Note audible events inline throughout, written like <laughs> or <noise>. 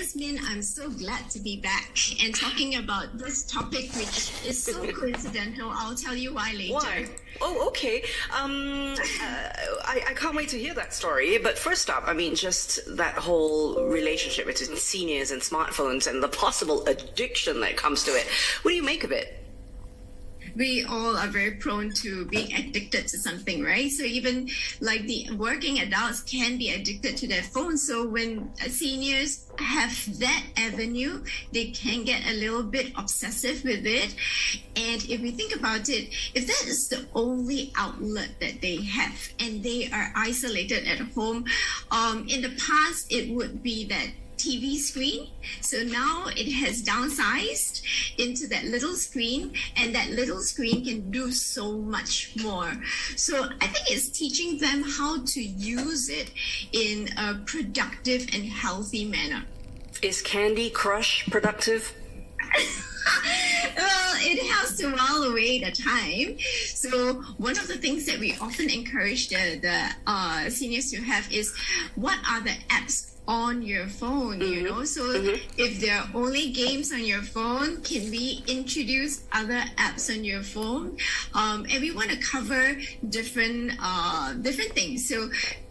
Yasmin, I'm so glad to be back and talking about this topic, which is so <laughs> coincidental. I'll tell you why later. Why? Oh, okay. Um, uh, I, I can't wait to hear that story. But first up, I mean, just that whole relationship between seniors and smartphones and the possible addiction that comes to it. What do you make of it? We all are very prone to being addicted to something, right? So even like the working adults can be addicted to their phones. So when seniors have that avenue, they can get a little bit obsessive with it. And if we think about it, if that is the only outlet that they have and they are isolated at home, um, in the past, it would be that TV screen. So now it has downsized into that little screen, and that little screen can do so much more. So I think it's teaching them how to use it in a productive and healthy manner. Is Candy Crush productive? <laughs> it helps to while away the time. So one of the things that we often encourage the, the uh, seniors to have is what are the apps on your phone, mm-hmm. you know. So mm-hmm. if there are only games on your phone, can we introduce other apps on your phone? Um, and we want to cover different uh, different things. So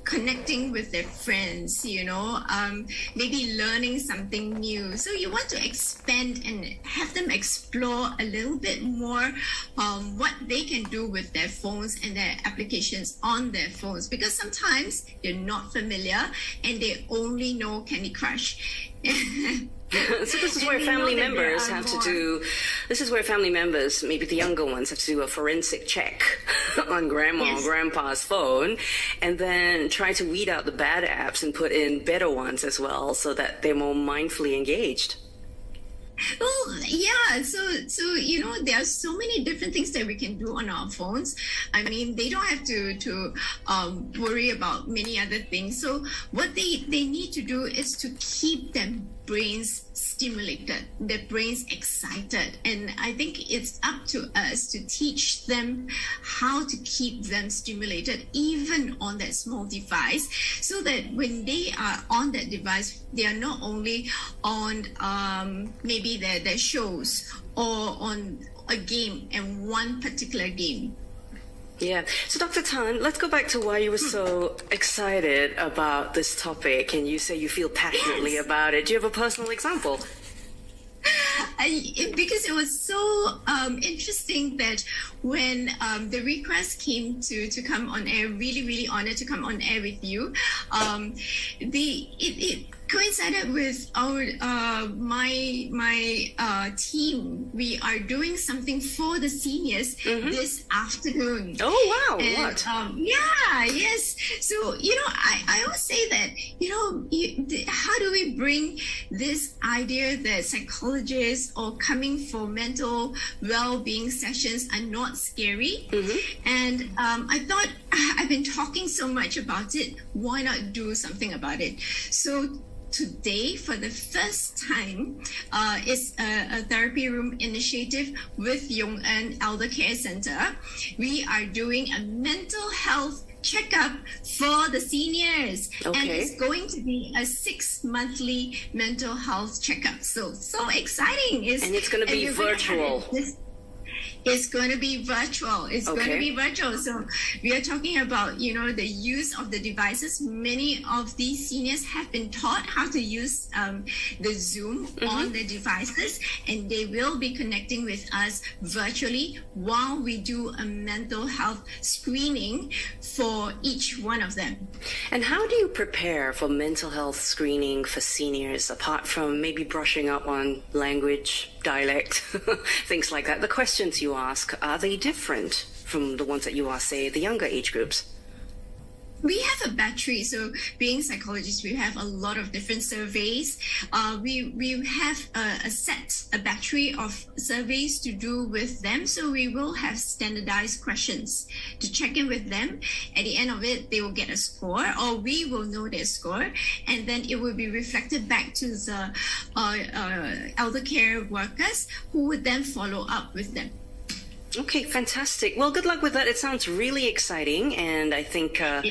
connecting with their friends, you know, um, maybe learning something new. So you want to expand and have them explore a little bit more um, what they can do with their phones and their applications on their phones because sometimes they're not familiar and they only know Candy Crush. <laughs> <laughs> so this is where family members have to do this is where family members maybe the younger ones have to do a forensic check <laughs> on grandma yes. or grandpa's phone and then try to weed out the bad apps and put in better ones as well so that they're more mindfully engaged well yeah so so you know there are so many different things that we can do on our phones i mean they don't have to to um, worry about many other things so what they they need to do is to keep them brains stimulated, their brains excited. And I think it's up to us to teach them how to keep them stimulated, even on that small device, so that when they are on that device, they are not only on um, maybe their, their shows or on a game and one particular game yeah. So, Dr. Tan, let's go back to why you were so excited about this topic and you say you feel passionately yes. about it. Do you have a personal example? <laughs> I, because it was so um, interesting that when um, the request came to to come on air, really really honored to come on air with you. Um, the it, it coincided with our uh, my my uh, team. We are doing something for the seniors mm-hmm. this afternoon. Oh wow! And, what? Um, yeah, yes. So you know, I, I always say that you know, you, the, how do we bring this idea that psychologists or coming for mental well-being sessions are not scary? Mm-hmm. And um, I thought <sighs> I've been talking so much about it. Why not do something about it? So today for the first time uh, is a, a, therapy room initiative with Yong An Elder Care Center. We are doing a mental health checkup for the seniors okay. and it's going to be a six monthly mental health checkup so so exciting it's, and it's going to be virtual it's going to be virtual. It's okay. going to be virtual. So we are talking about, you know, the use of the devices. Many of these seniors have been taught how to use um, the Zoom mm-hmm. on the devices, and they will be connecting with us virtually while we do a mental health screening for each one of them. And how do you prepare for mental health screening for seniors apart from maybe brushing up on language, dialect, <laughs> things like that? The questions you you ask, are they different from the ones that you are, say, the younger age groups? we have a battery so being psychologists we have a lot of different surveys. Uh, we we have a, a, set a battery of surveys to do with them so we will have standardized questions to check in with them. At the end of it they will get a score or we will know their score and then it will be reflected back to the uh, uh, elder care workers who would then follow up with them Okay, fantastic. Well, good luck with that. It sounds really exciting, and I think uh,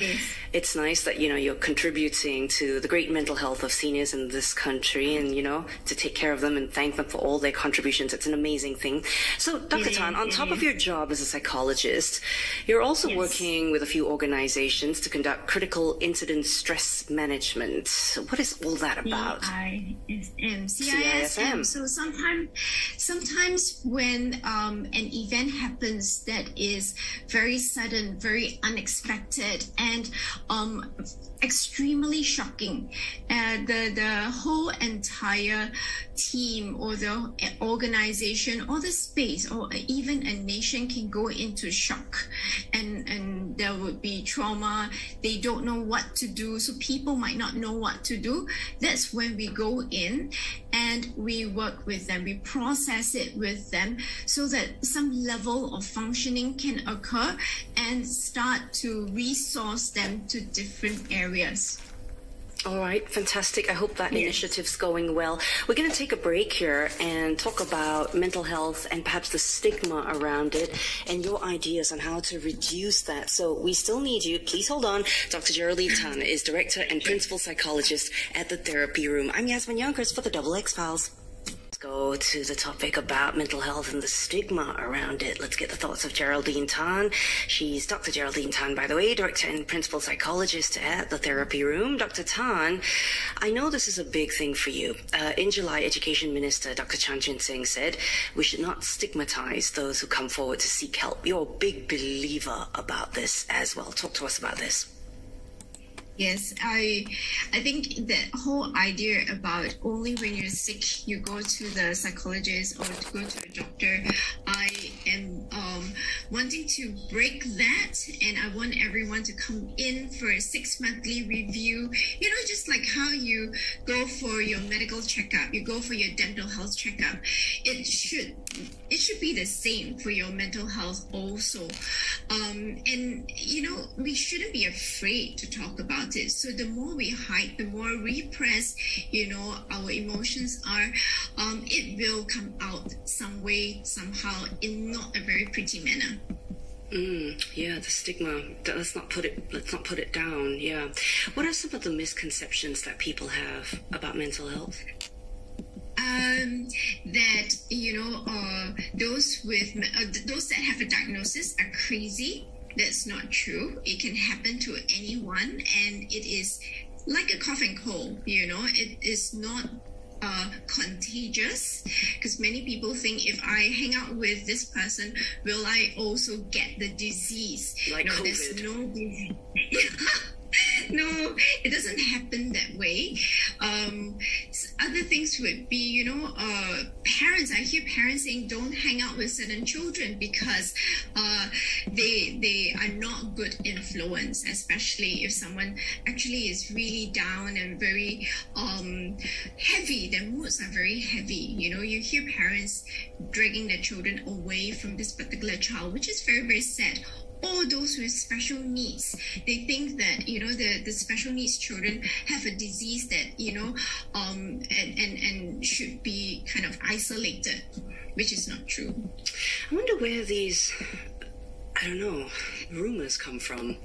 it's nice that you know you're contributing to the great mental health of seniors in this country, and you know to take care of them and thank them for all their contributions. It's an amazing thing. So, Dr. Tan, on top of your job as a psychologist, you're also yes. working with a few organizations to conduct critical incident stress management. What is all that about? CISM. CISM. So sometimes, sometimes when um, an event happens that is very sudden, very unexpected, and um, extremely shocking. Uh, the the whole entire team or the organization or the space or even a nation can go into shock, and and there would be trauma. They don't know what to do, so people might not know what to do. That's when we go in and we work with them. We process it with them so that some level of functioning can occur and start to resource them to different areas. All right, fantastic. I hope that yes. initiative's going well. We're going to take a break here and talk about mental health and perhaps the stigma around it and your ideas on how to reduce that. So we still need you. Please hold on. Dr. Geraldine Tan is director and principal psychologist at the therapy room. I'm Yasmin Jonkers for the Double X Files go to the topic about mental health and the stigma around it. Let's get the thoughts of Geraldine Tan. She's Dr. Geraldine Tan, by the way, director and principal psychologist at the therapy room. Dr. Tan, I know this is a big thing for you. Uh, in July, Education Minister Dr. Chan Chun Sing said we should not stigmatize those who come forward to seek help. You're a big believer about this as well. Talk to us about this. Yes, I I think that whole idea about only when you're sick you go to the psychologist or to go to a doctor, I am um, wanting to break that, and I want everyone to come in for a six monthly review. You know, just like how you go for your medical checkup, you go for your dental health checkup. It should it should be the same for your mental health also, um, and you know we shouldn't be afraid to talk about about it. So the more we hide, the more repressed, you know, our emotions are, um, it will come out some way, somehow, in not a very pretty manner. Mm, yeah, the stigma. Let's not put it. Let's not put it down. Yeah. What are some of the misconceptions that people have about mental health? Um, that you know, uh, those with uh, those that have a diagnosis are crazy that's not true. It can happen to anyone, and it is like a cough and cold. You know, it is not uh, contagious because many people think if I hang out with this person, will I also get the disease? Like no, COVID. there's no disease. <laughs> no, it doesn't happen that way. Um, other things would be, you know, uh, parents. I hear parents saying don't hang out with certain children because uh, they they are not good influence, especially if someone actually is really down and very um, heavy. Their moods are very heavy. You know, you hear parents dragging their children away from this particular child, which is very very sad all those with special needs they think that you know the, the special needs children have a disease that you know um and, and and should be kind of isolated which is not true i wonder where these i don't know rumors come from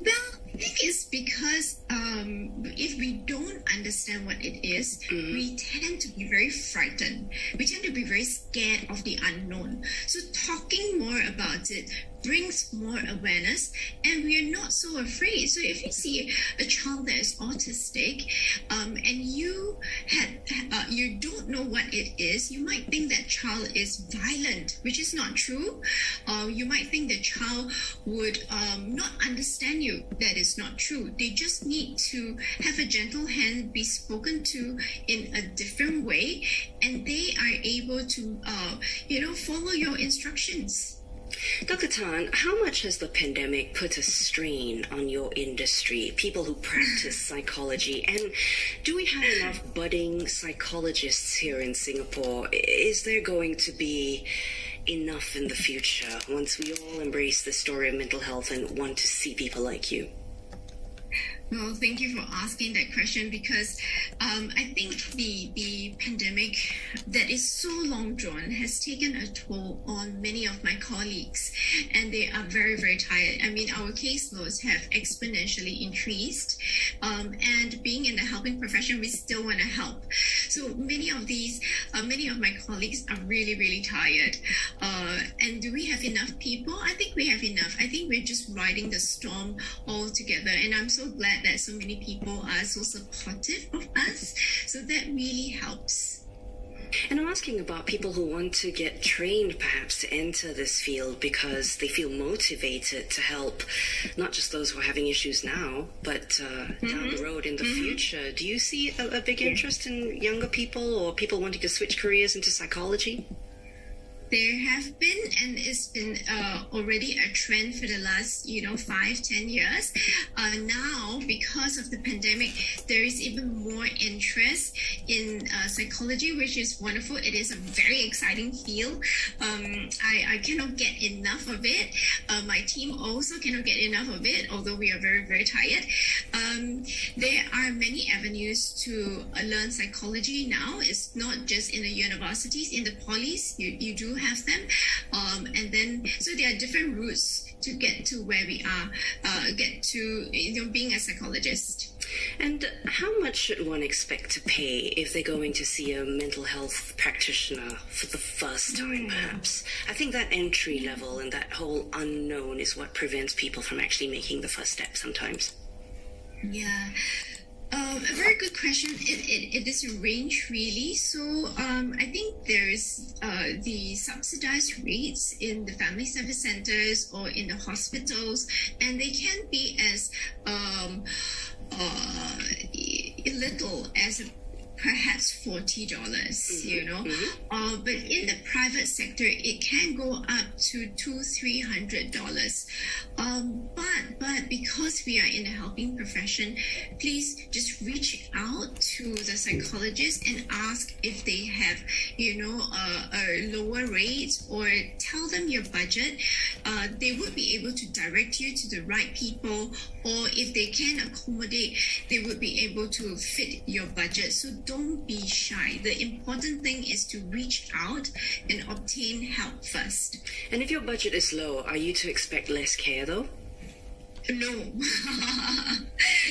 well I think it's because um, if we don't understand what it is, mm. we tend to be very frightened. We tend to be very scared of the unknown. So talking more about it brings more awareness and we are not so afraid. So if you see a child that is autistic um, and you had uh, you don't know what it is, you might think that child is violent, which is not true. Uh, you might think the child would um, not understand you. That is not true. They just need to have a gentle hand, be spoken to in a different way, and they are able to, uh, you know, follow your instructions. Dr. Tan, how much has the pandemic put a strain on your industry, people who practice <sighs> psychology? And do we have enough <sighs> budding psychologists here in Singapore? Is there going to be enough in the future once we all embrace the story of mental health and want to see people like you? Well, thank you for asking that question because um, I think the the pandemic that is so long drawn has taken a toll on many of my colleagues, and they are very, very tired. I mean, our caseloads have exponentially increased, um, and being in the helping profession, we still want to help. So many of these, uh, many of my colleagues are really, really tired. Uh, and do we have enough people? I think we have enough. I think we're just riding the storm all together, and I'm so glad that so many people are so supportive of us. So that really helps. And I'm asking about people who want to get trained perhaps to enter this field because they feel motivated to help not just those who are having issues now, but uh, mm-hmm. down the road in the mm-hmm. future. Do you see a, a big interest in younger people or people wanting to switch careers into psychology? There have been and it's been uh, already a trend for the last you know five ten years. Uh, now because of the pandemic there is even more interest in uh, psychology which is wonderful. It is a very exciting field. Um, I, I cannot get enough of it. Uh, my team also cannot get enough of it although we are very very tired. Um, there are many avenues to uh, learn psychology now. It's not just in the universities. In the polys you, you do have them. Um, and then, so there are different routes to get to where we are, uh, get to you know, being a psychologist. And how much should one expect to pay if they're going to see a mental health practitioner for the first time, mm. perhaps? I think that entry level and that whole unknown is what prevents people from actually making the first step sometimes. Yeah. Um, a very good question. It, it, it is a range, really. So um, I think there's uh, the subsidized rates in the family service centers or in the hospitals, and they can be as um, uh, little as perhaps forty dollars, mm-hmm. you know. Mm-hmm. Uh, but in the private sector, it can go up to two, three hundred dollars. Um, because we are in the helping profession, please just reach out to the psychologist and ask if they have, you know, a, lower rate or tell them your budget. Uh, they would be able to direct you to the right people, or if they can accommodate, they would be able to fit your budget. So don't be shy. The important thing is to reach out and obtain help first. And if your budget is low, are you to expect less care though? <laughs>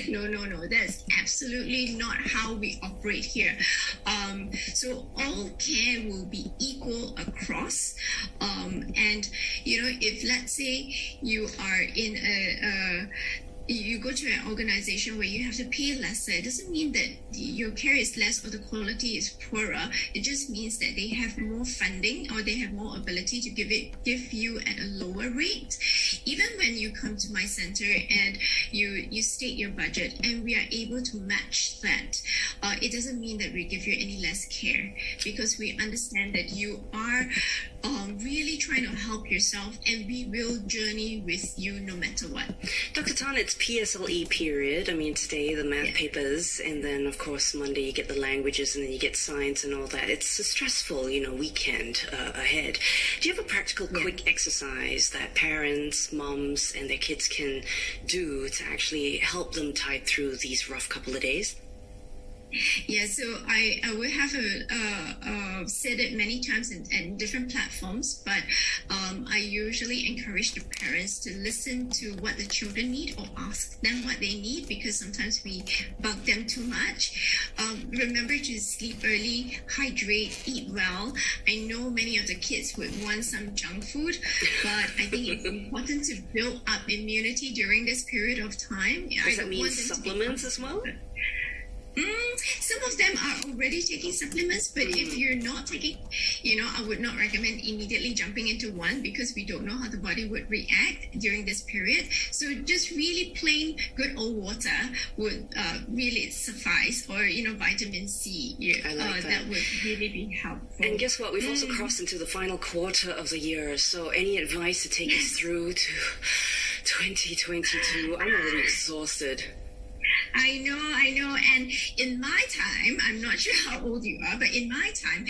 No, no, no, no. That's absolutely not how we operate here. Um, so all care will be equal across. Um, and you know, if let's say you are in a, a you go to an organization where you have to pay lesser, it doesn't mean that your care is less or the quality is poorer. It just means that they have more funding or they have more ability to give it give you at a lower rate. Even when you come to my center and you you state your budget and we are able to match that, uh, it doesn't mean that we give you any less care because we understand that you are um, really trying to help yourself and we will journey with you no matter what. Dr. Tan, it's PSLE period. I mean, today the math yeah. papers, and then of course Monday you get the languages, and then you get science and all that. It's a stressful, you know, weekend uh, ahead. Do you have a practical, yeah. quick exercise that parents, moms, and their kids can do to actually help them tide through these rough couple of days? Yeah, so I, I will have a, uh, uh, said it many times in, in different platforms, but um, I usually encourage the parents to listen to what the children need or ask them what they need because sometimes we bug them too much. Um, remember to sleep early, hydrate, eat well. I know many of the kids would want some junk food, but I think it's important to build up immunity during this period of time. Does I that mean supplements as well? Mm, some of them are already taking supplements, but if you're not taking, you know, I would not recommend immediately jumping into one because we don't know how the body would react during this period. So just really plain good old water would uh, really suffice, or you know, vitamin C. Yeah, I like uh, that. that. would really be helpful. And guess what? We've mm. also crossed into the final quarter of the year. So any advice to take us through to <laughs> 2022? I'm already exhausted. I know, I know. And in my time, I'm not sure how old you are, but in my time,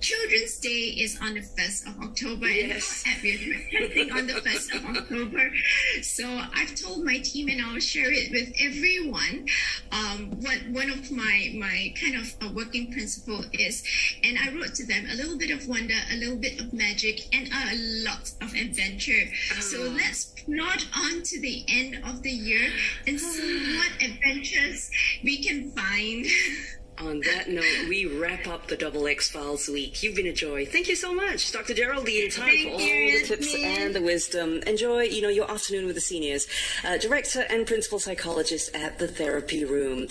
Children's Day is on the 1st of October yes. and we're on the 1st of October. So I've told my team and I'll share it with everyone. Um, what one of my, my kind of a working principle is, and I wrote to them a little bit of wonder, a little bit of magic, and a lot of adventure. Oh. So let's plod on to the end of the year and see <gasps> what adventures we can find. <laughs> on that note, we wrap up the Double X Files week. You've been a joy. Thank you so much, Dr. Geraldine Tan, for all the tips and the wisdom. Enjoy, you know, your afternoon with the seniors. Uh, director and principal psychologist at the Therapy Room.